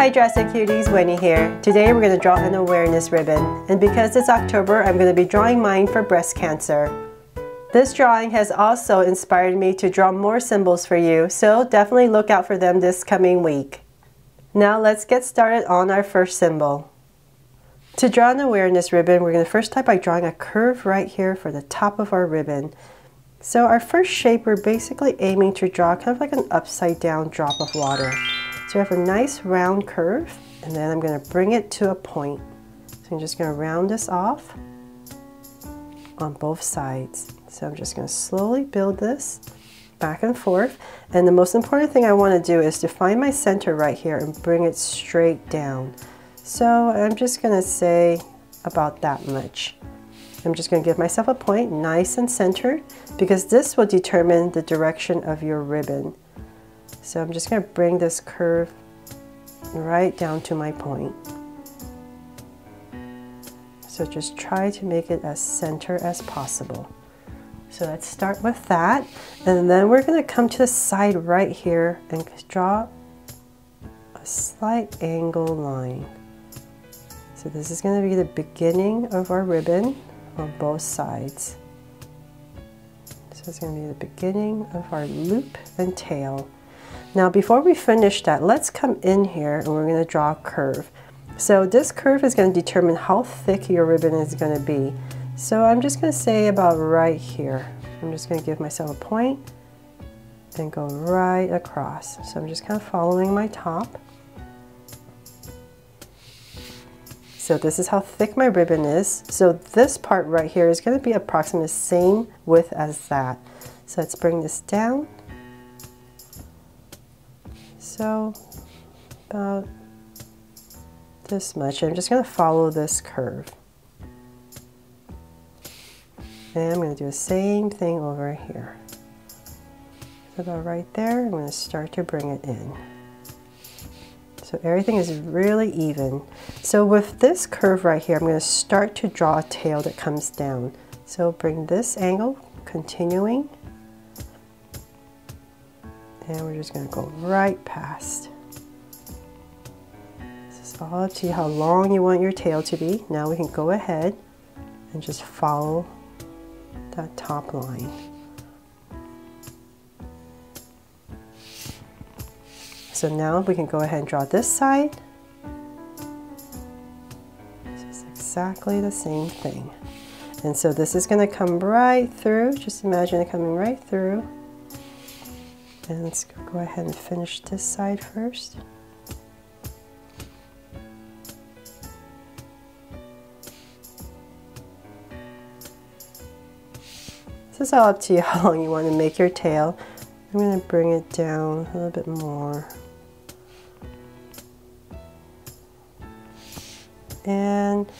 Hi Draw So Cuties, Winnie here. Today we're going to draw an awareness ribbon and because it's October I'm going to be drawing mine for breast cancer. This drawing has also inspired me to draw more symbols for you so definitely look out for them this coming week. Now let's get started on our first symbol. To draw an awareness ribbon we're going to first start by drawing a curve right here for the top of our ribbon. So our first shape we're basically aiming to draw kind of like an upside down drop of water. So I have a nice round curve and then I'm going to bring it to a point. So I'm just going to round this off on both sides. So I'm just going to slowly build this back and forth. And the most important thing I want to do is to find my center right here and bring it straight down. So I'm just going to say about that much. I'm just going to give myself a point, nice and centered, because this will determine the direction of your ribbon. So I'm just going to bring this curve right down to my point. So just try to make it as center as possible. So let's start with that. And then we're going to come to the side right here and draw a slight angle line. So this is going to be the beginning of our ribbon on both sides. So it's going to be the beginning of our loop and tail. Now before we finish that, let's come in here and we're going to draw a curve. So this curve is going to determine how thick your ribbon is going to be. So I'm just going to say about right here. I'm just going to give myself a point and go right across. So I'm just kind of following my top. So this is how thick my ribbon is. So this part right here is going to be approximately the same width as that. So let's bring this down so about this much. I'm just going to follow this curve. And I'm going to do the same thing over here. So about right there, I'm going to start to bring it in. So everything is really even. So with this curve right here, I'm going to start to draw a tail that comes down. So bring this angle, continuing, and we're just going to go right past. This is all up to you how long you want your tail to be. Now we can go ahead and just follow that top line. So now we can go ahead and draw this side. It's exactly the same thing. And so this is going to come right through. Just imagine it coming right through. Let's go ahead and finish this side first. This is all up to you how long you want to make your tail. I'm going to bring it down a little bit more. And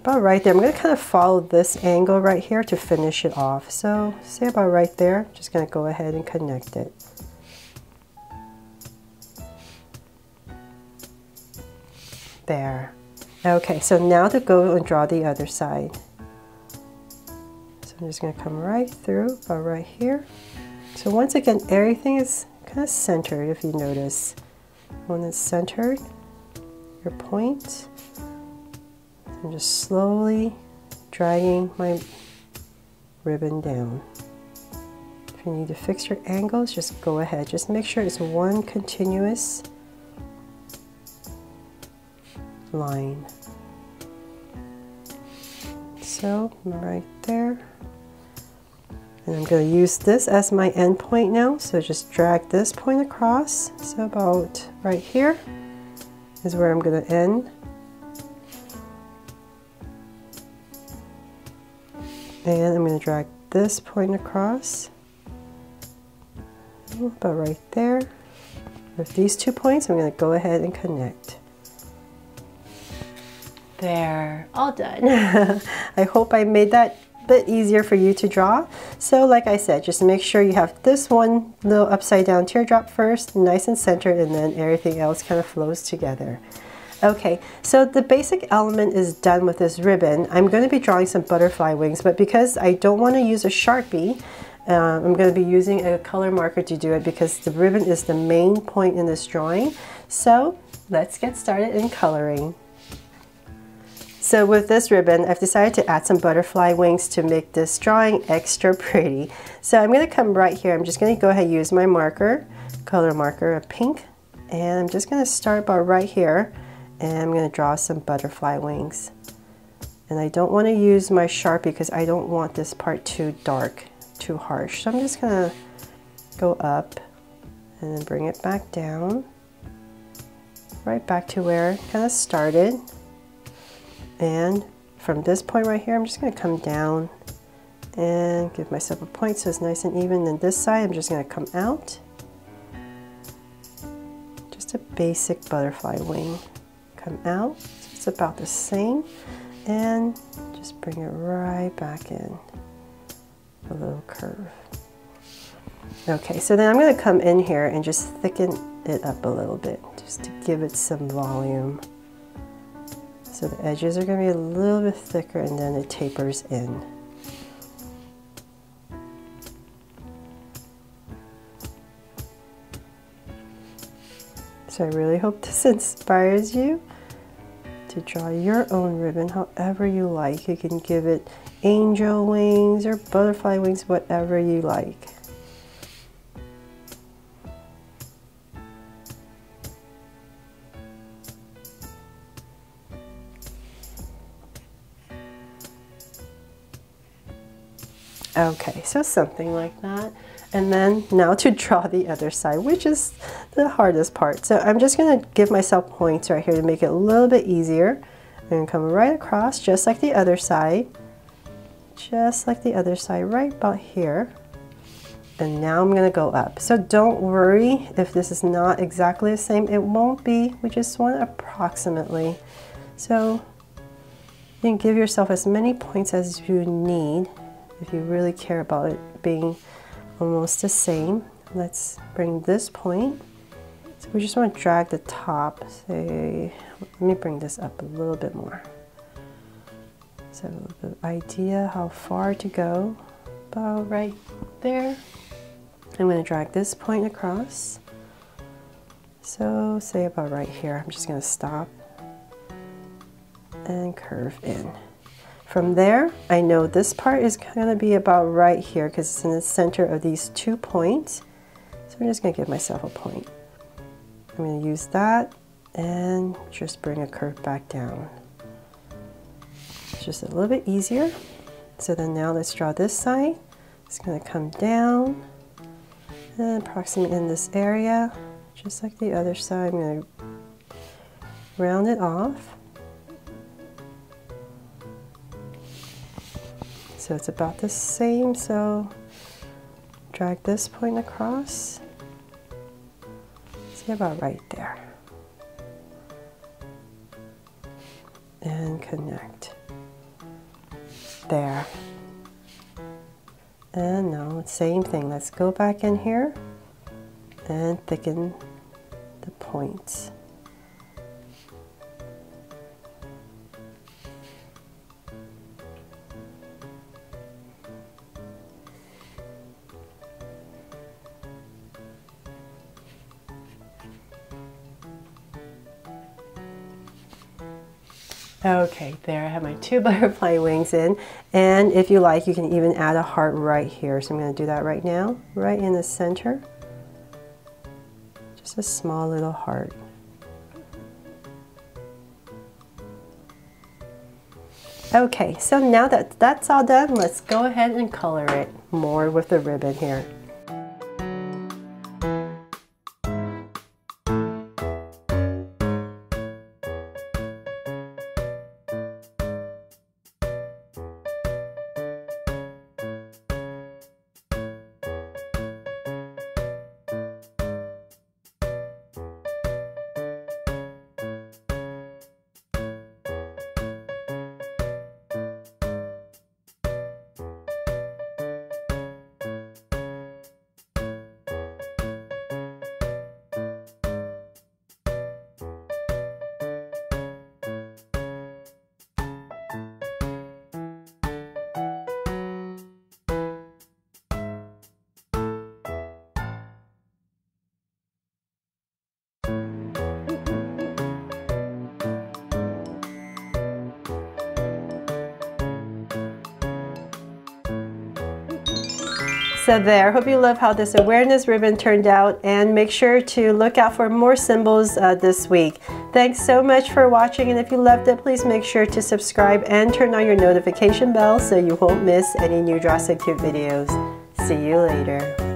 about right there, I'm going to kind of follow this angle right here to finish it off. So say about right there, just going to go ahead and connect it. There. Okay, so now to go and draw the other side. So I'm just going to come right through, about right here. So once again, everything is kind of centered if you notice. When it's centered, your point. I'm just slowly dragging my ribbon down. If you need to fix your angles, just go ahead. Just make sure it's one continuous line. So right there. And I'm going to use this as my end point now. So just drag this point across. So about right here is where I'm going to end. And I'm going to drag this point across. About right there. With these two points, I'm going to go ahead and connect. There, all done. I hope I made that bit easier for you to draw. So like I said, just make sure you have this one little upside down teardrop first, nice and centered, and then everything else kind of flows together. Okay, so the basic element is done with this ribbon. I'm going to be drawing some butterfly wings, but because I don't want to use a Sharpie, uh, I'm going to be using a color marker to do it because the ribbon is the main point in this drawing. So let's get started in coloring. So with this ribbon, I've decided to add some butterfly wings to make this drawing extra pretty. So I'm going to come right here. I'm just going to go ahead and use my marker, color marker of pink. And I'm just going to start about right here. And I'm going to draw some butterfly wings. And I don't want to use my Sharpie because I don't want this part too dark, too harsh. So I'm just going to go up and then bring it back down right back to where it kind of started and from this point right here I'm just going to come down and give myself a point so it's nice and even. Then this side I'm just going to come out. Just a basic butterfly wing. Come out so it's about the same. And just bring it right back in. A little curve. Okay, so then I'm going to come in here and just thicken it up a little bit, just to give it some volume. So the edges are going to be a little bit thicker and then it tapers in. So I really hope this inspires you to draw your own ribbon however you like. You can give it angel wings or butterfly wings, whatever you like. Okay, so something like that. And then now to draw the other side, which is the hardest part. So I'm just gonna give myself points right here to make it a little bit easier. I'm gonna come right across, just like the other side. Just like the other side, right about here. And now I'm gonna go up. So don't worry if this is not exactly the same. It won't be, we just want approximately. So you can give yourself as many points as you need if you really care about it being almost the same. Let's bring this point. So we just want to drag the top, say, let me bring this up a little bit more. So the idea how far to go, about right there. I'm going to drag this point across. So say about right here, I'm just going to stop and curve in. From there, I know this part is going to be about right here because it's in the center of these two points. So I'm just going to give myself a point. I'm going to use that and just bring a curve back down. It's just a little bit easier. So then now let's draw this side. It's going to come down and approximate in this area, just like the other side. I'm to round it off. So it's about the same, so drag this point across. See about right there. And connect. There. And now, same thing. Let's go back in here and thicken the points. Okay, there I have my two butterfly wings in. And if you like, you can even add a heart right here. So I'm going to do that right now, right in the center. Just a small little heart. Okay, so now that that's all done, let's go ahead and color it more with the ribbon here. So there, hope you love how this awareness ribbon turned out and make sure to look out for more symbols uh, this week. Thanks so much for watching and if you loved it, please make sure to subscribe and turn on your notification bell so you won't miss any new Draw So Cute videos. See you later.